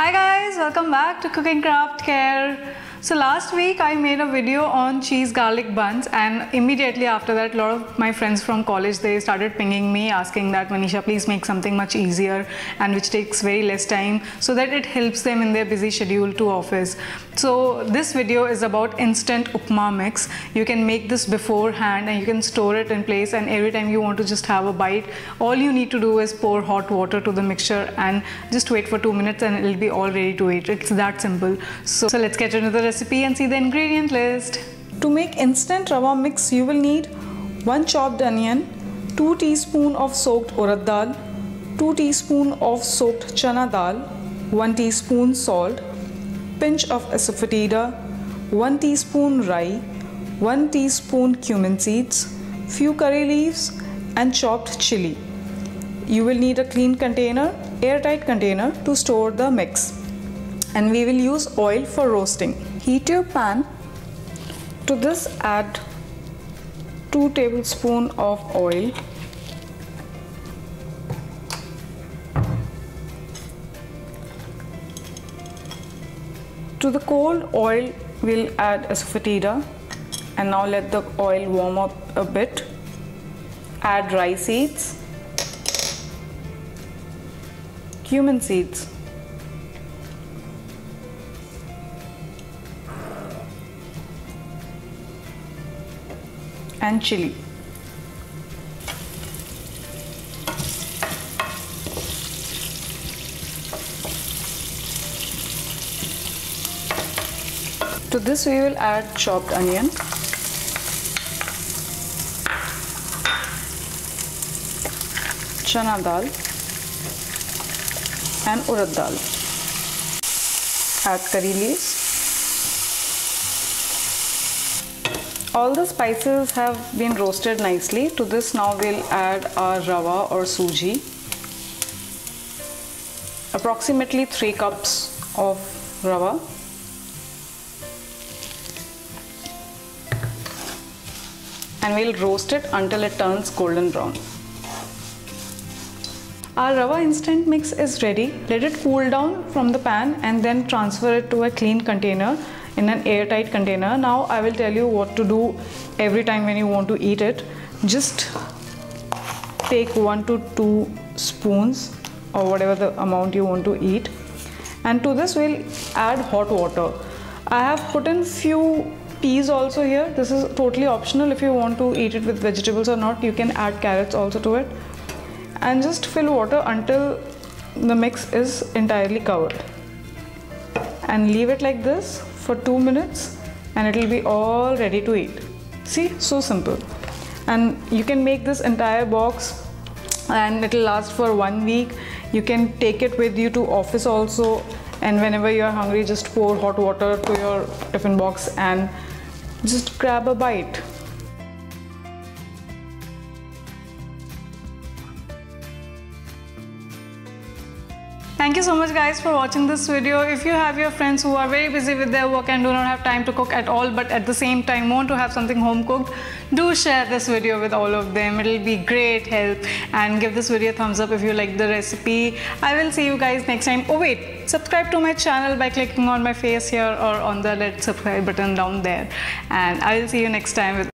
Hi guys, welcome back to Cooking Craft Care. So last week I made a video on cheese garlic buns and immediately after that a lot of my friends from college they started pinging me asking that Manisha please make something much easier and which takes very less time so that it helps them in their busy schedule to office. So this video is about instant upma mix. You can make this beforehand and you can store it in place and every time you want to just have a bite all you need to do is pour hot water to the mixture and just wait for 2 minutes and it'll be all ready to eat. It's that simple. So, so let's get into the recipe and see the ingredient list. To make instant rava mix, you will need 1 chopped onion, 2 teaspoon of soaked urad dal, 2 teaspoon of soaked chana dal, 1 teaspoon salt, pinch of asafoetida, 1 teaspoon rye, 1 teaspoon cumin seeds, few curry leaves and chopped chili. You will need a clean container, airtight container to store the mix. And we will use oil for roasting. Heat your pan. To this add 2 tablespoon of oil. To the cold oil we'll add asafoetida and now let the oil warm up a bit. Add rye seeds, cumin seeds, and chili. To this we will add chopped onion. Chana dal and urad dal. Add curry leaves. All the spices have been roasted nicely. To this now we'll add our rava or suji. Approximately 3 cups of rava. And we'll roast it until it turns golden brown. Our rava instant mix is ready. Let it cool down from the pan and then transfer it to a clean container in an airtight container. Now I will tell you what to do every time when you want to eat it. Just take 1 to 2 spoons or whatever the amount you want to eat and to this we'll add hot water. I have put in few peas also here. This is totally optional if you want to eat it with vegetables or not. You can add carrots also to it and just fill water until the mix is entirely covered and leave it like this for 2 minutes and it will be all ready to eat. See? So simple. And you can make this entire box and it will last for one week. You can take it with you to office also. And whenever you are hungry just pour hot water to your tiffin box and just grab a bite Thank you so much guys for watching this video. If you have your friends who are very busy with their work and do not have time to cook at all but at the same time want to have something home cooked, do share this video with all of them. It'll be great help and give this video a thumbs up if you like the recipe. I will see you guys next time. Oh wait, subscribe to my channel by clicking on my face here or on the red subscribe button down there and I will see you next time with